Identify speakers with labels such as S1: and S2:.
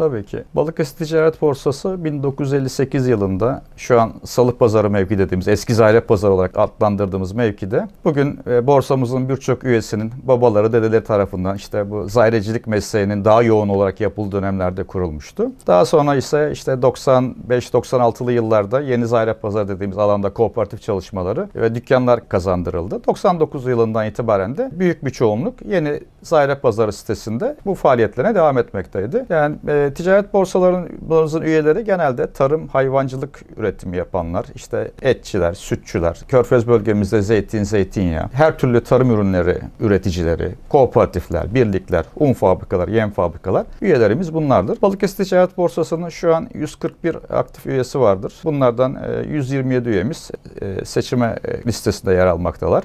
S1: Tabii ki. Balıkesir Ticaret Borsası 1958 yılında şu an Salı Pazarı mevki dediğimiz eski Zahire Pazarı olarak adlandırdığımız mevkide bugün e, borsamızın birçok üyesinin babaları, dedeleri tarafından işte bu zairecilik mesleğinin daha yoğun olarak yapıldığı dönemlerde kurulmuştu. Daha sonra ise işte 95-96'lı yıllarda yeni Zahire Pazarı dediğimiz alanda kooperatif çalışmaları ve dükkanlar kazandırıldı. 99 yılından itibaren de büyük bir çoğunluk yeni Zahire Pazarı sitesinde bu faaliyetlerine devam etmekteydi. Yani e, ticaret borsalarımızın üyeleri genelde tarım, hayvancılık üretimi yapanlar, işte etçiler, sütçüler, Körfez bölgemizde zeytin, zeytinyağı, her türlü tarım ürünleri üreticileri, kooperatifler, birlikler, un fabrikalar, yem fabrikalar üyelerimiz bunlardır. Balıkesir Ticaret Borsası'nın şu an 141 aktif üyesi vardır. Bunlardan e, 127 üyemiz e, seçime e, listesinde yer almaktalar.